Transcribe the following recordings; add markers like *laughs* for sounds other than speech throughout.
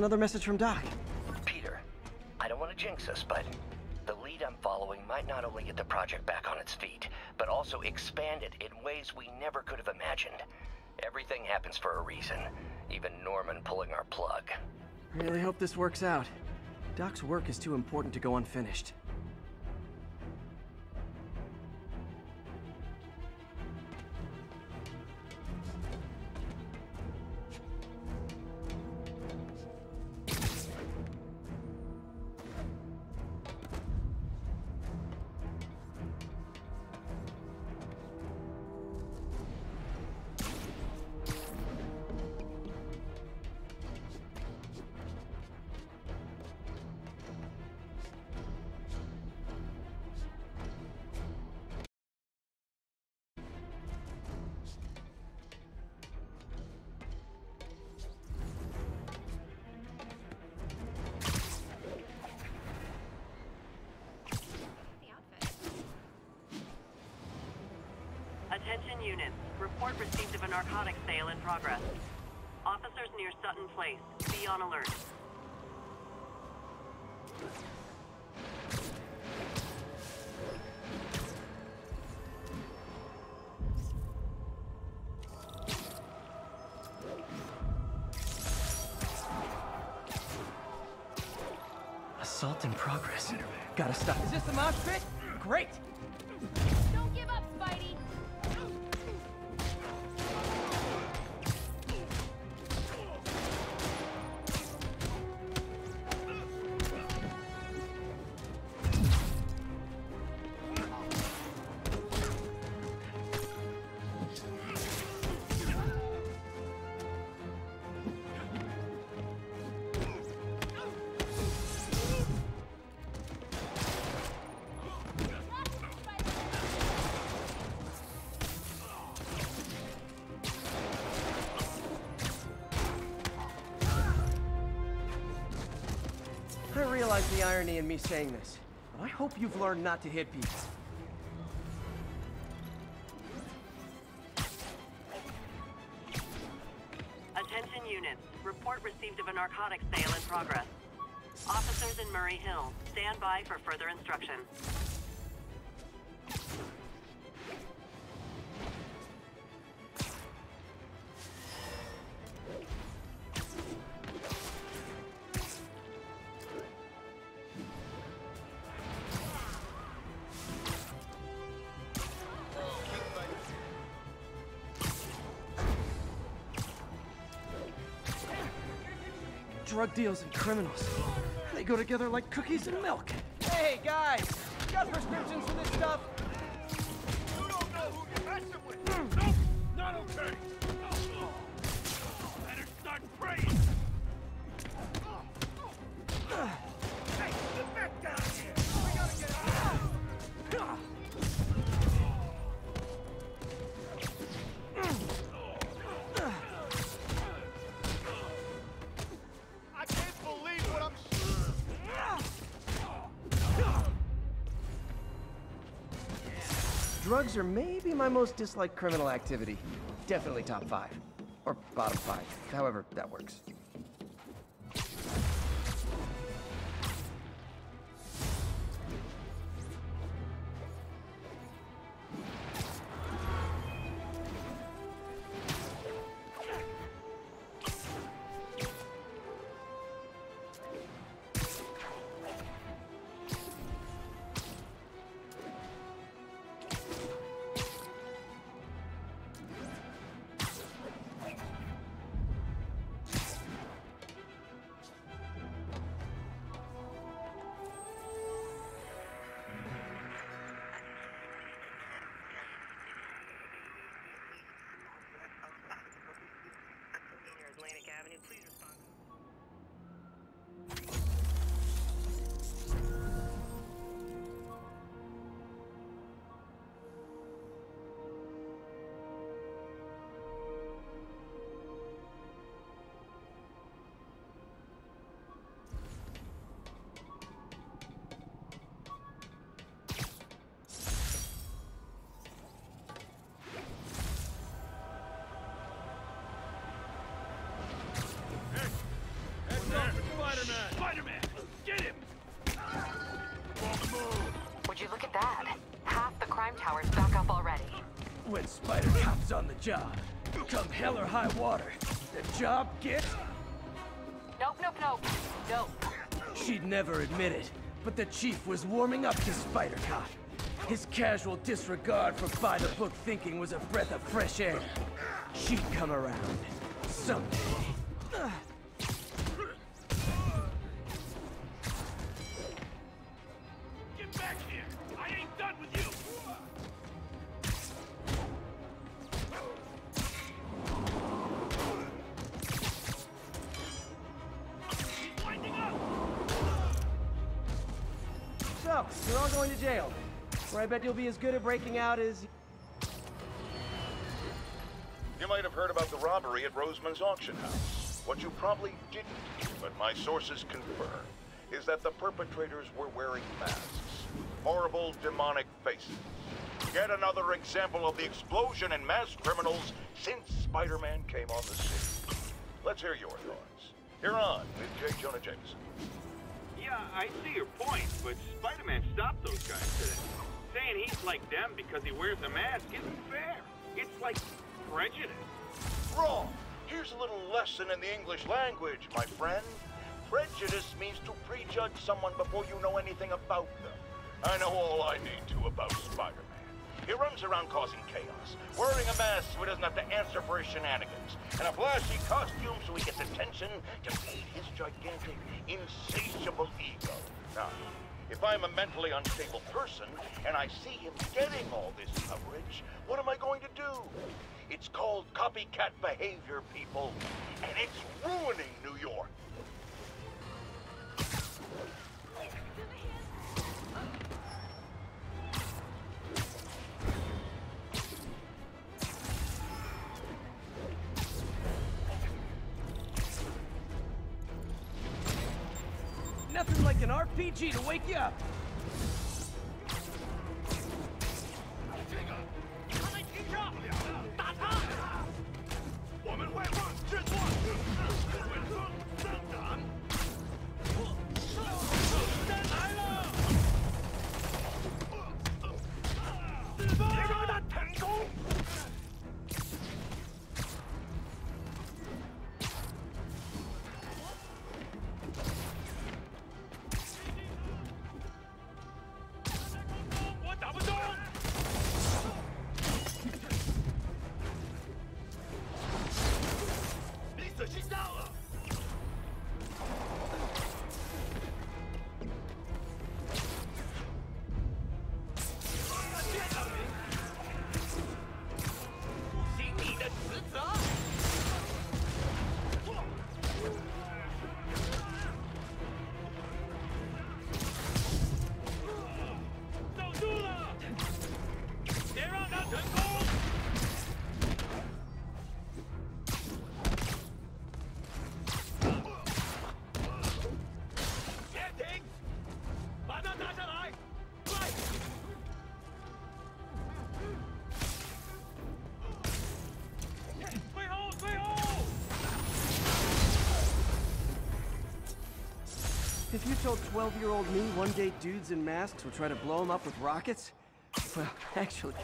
Another message from Doc. Peter, I don't want to jinx us, but the lead I'm following might not only get the project back on its feet, but also expand it in ways we never could have imagined. Everything happens for a reason, even Norman pulling our plug. I really hope this works out. Doc's work is too important to go unfinished. Attention units. Report received of a narcotics sale in progress. Officers near Sutton Place. Be on alert. Assault in progress. Gotta stop. Is this the mosh pit? Great! Don't give up, Spidey! Irony in me saying this, but I hope you've learned not to hit people. Attention units. Report received of a narcotics sale in progress. Officers in Murray Hill. Stand by for further instruction. Drug deals and criminals. They go together like cookies and milk. Hey, guys! You got prescriptions for this stuff? You don't know who you're messing with. Nope, not okay. Drugs are maybe my most disliked criminal activity. Definitely top five. Or bottom five, however that works. Back up already. When Spider Cop's on the job, come hell or high water, the job gets... Nope, nope, nope. Nope. She'd never admit it, but the chief was warming up to Spider Cop. His casual disregard for by-the-book thinking was a breath of fresh air. She'd come around. Someday. Bet you'll be as good at breaking out as... You might have heard about the robbery at Roseman's auction house. What you probably didn't, but my sources confirm, is that the perpetrators were wearing masks. Horrible, demonic faces. Yet another example of the explosion in mass criminals since Spider-Man came on the scene. Let's hear your thoughts. You're on with J. Jonah Jameson. Yeah, I see your point, but Spider-Man stopped those guys today. Saying he's like them because he wears a mask isn't fair. It's like prejudice. Wrong. Here's a little lesson in the English language, my friend. Prejudice means to prejudge someone before you know anything about them. I know all I need to about Spider-Man. He runs around causing chaos, wearing a mask so he doesn't have to answer for his shenanigans, and a flashy costume so he gets attention to feed his gigantic, insatiable ego. Now, if I'm a mentally unstable person and I see him getting all this coverage, what am I going to do? It's called copycat behavior, people, and it's RPG to wake you up. Told 12-year-old me one day dudes in masks would try to blow him up with rockets, well, *laughs* actually...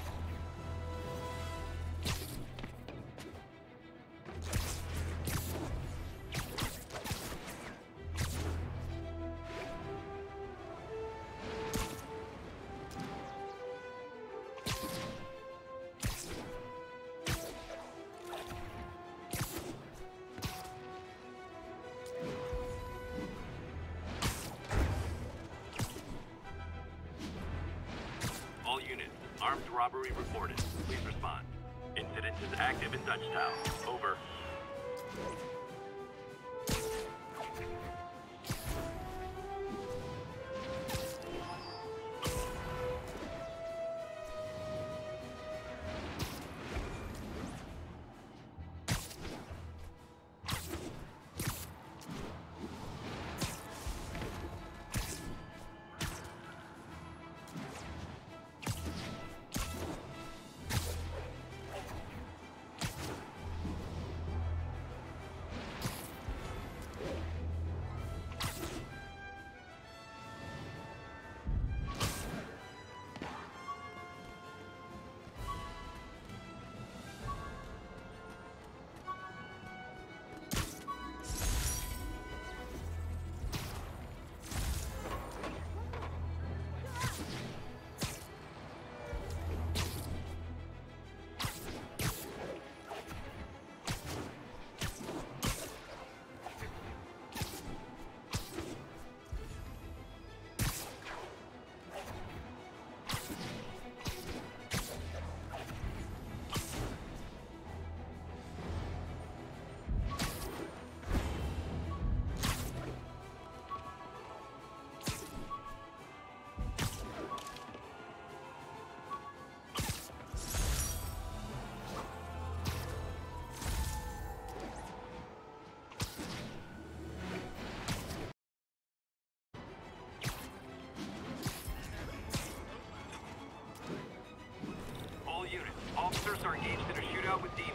are engaged in a shootout with demons.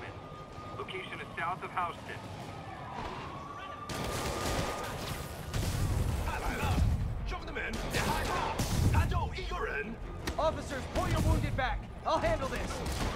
Location is south of Houston. Officers, pull your wounded back. I'll handle this.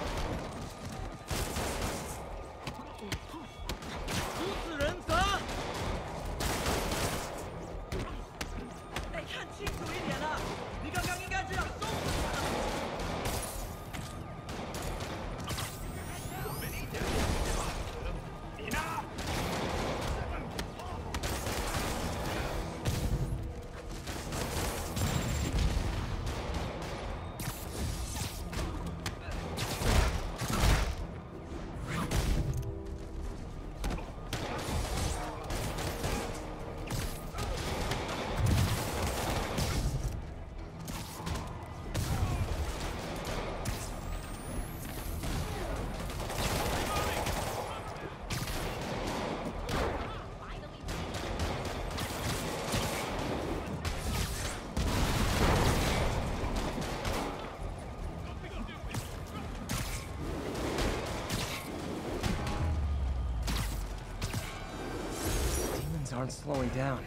Aren't slowing down.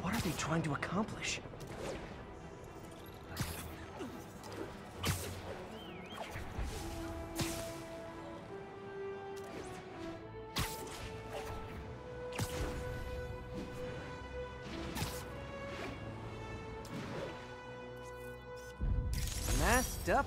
What are they trying to accomplish? Masked up.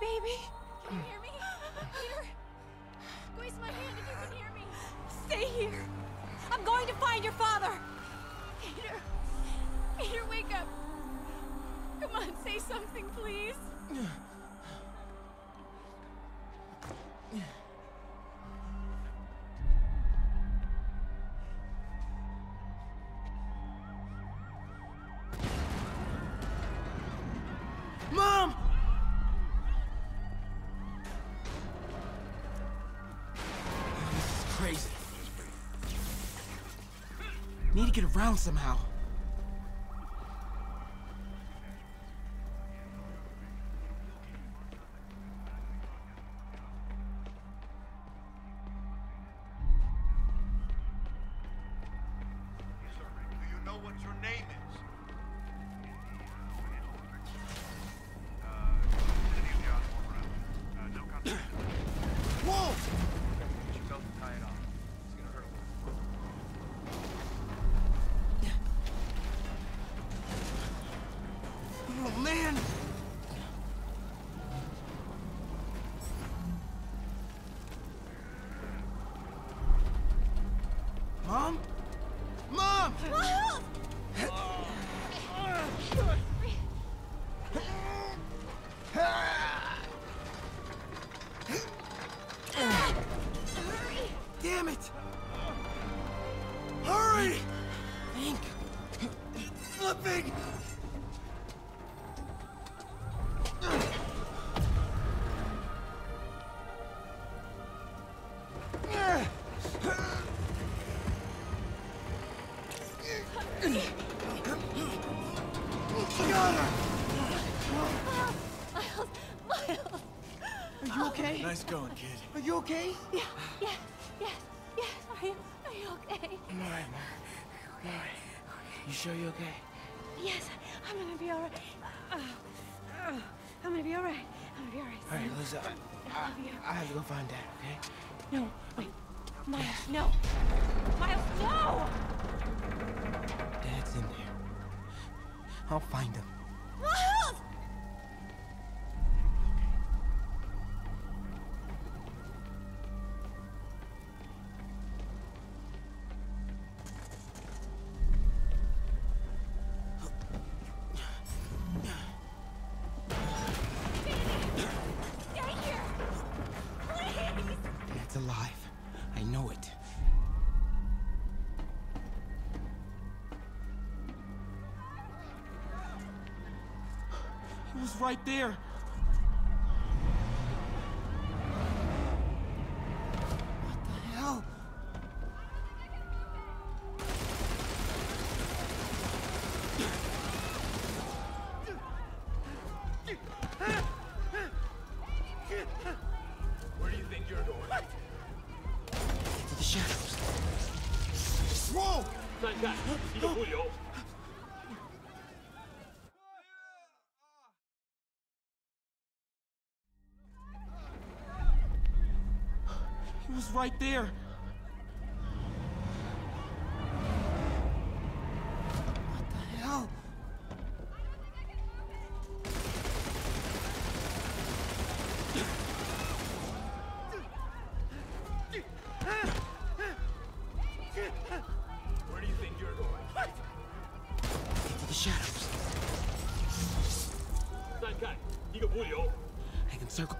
baby. Can you hear me? Here. Squeeze my hand if you can hear me. Stay here. I'm going to find your father. Peter. Peter, wake up. Come on, say something, please. Around somehow. Going, kid. Are you okay? Yeah, yes, yes, yes. Are you, are you okay? I'm alright, Mom. I'm alright. You sure you're okay? Yes, I'm gonna be alright. Uh, uh, I'm gonna be alright. I'm gonna be alright. Alright, son. Lisa, I, I love you. I have to go find Dad, okay? No, wait. Miles, no. Miles, no! Dad's in there. I'll find him. Was right there. Right there. What the hell? Where do you think you're going? Into the shadows. I can circle.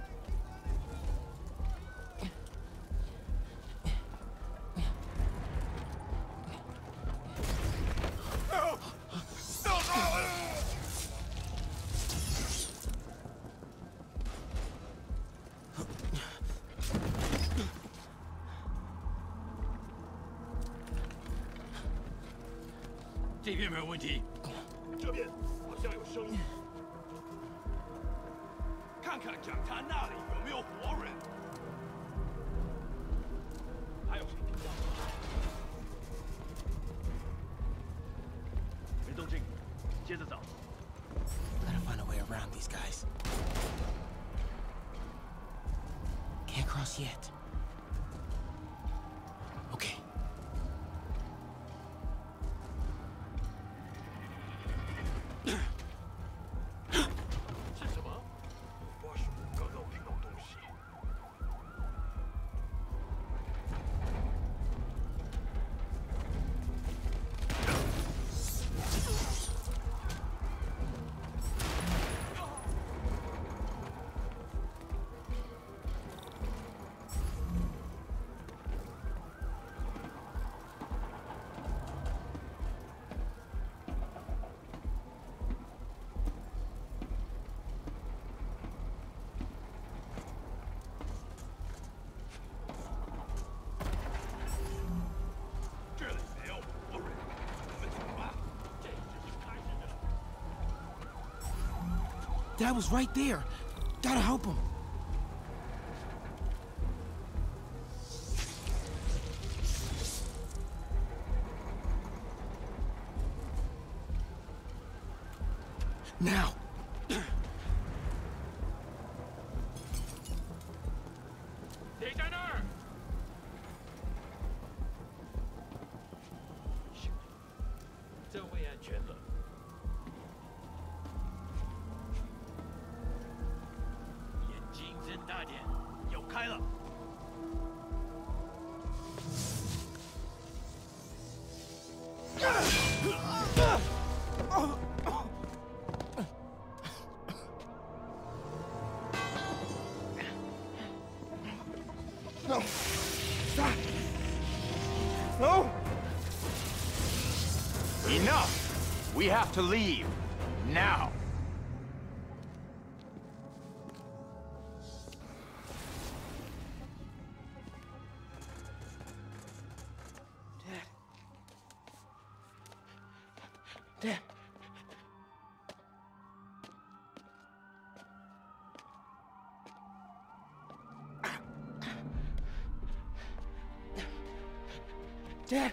这边没有问题，这边好像有声音，看看讲坛那里有没有活人。还有谁听到？没动静，接着找。 Gotta find a way around these guys. Can't cross yet. Dad was right there. Gotta help him. Now! We have to leave. Now! Dad. Dad! Dad!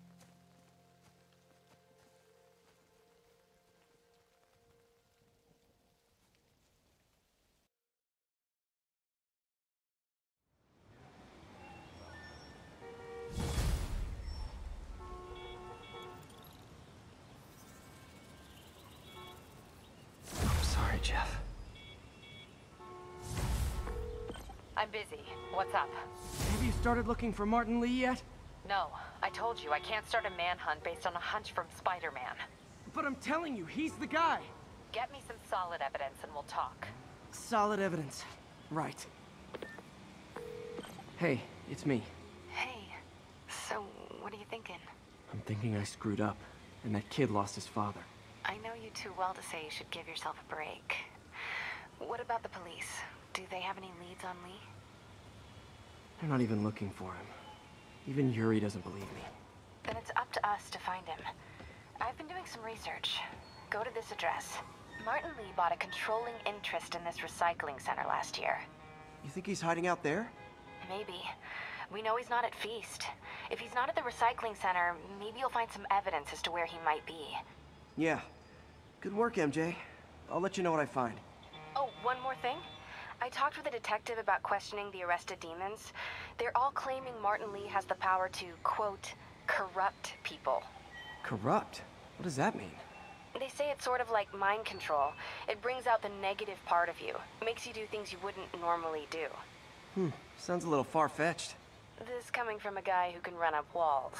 I'm busy. What's up? Have you started looking for Martin Li yet? No, I told you I can't start a manhunt based on a hunch from Spider-Man. But I'm telling you, he's the guy. Get me some solid evidence and we'll talk. Solid evidence. Right. Hey, it's me. Hey, so what are you thinking? I'm thinking I screwed up, and that kid lost his father. I know you too well to say you should give yourself a break. What about the police? Do they have any leads on Li? They're not even looking for him. Even Yuri doesn't believe me. Then it's up to us to find him. I've been doing some research. Go to this address. Martin Li bought a controlling interest in this recycling center last year. You think he's hiding out there? Maybe. We know he's not at Feast. If he's not at the recycling center, maybe you'll find some evidence as to where he might be. Yeah. Good work, MJ. I'll let you know what I find. Oh, one more thing. I talked with a detective about questioning the arrested demons. They're all claiming Martin Li has the power to, quote, corrupt people. Corrupt? What does that mean? They say it's sort of like mind control. It brings out the negative part of you, makes you do things you wouldn't normally do. Hmm, sounds a little far-fetched. This coming from a guy who can run up walls.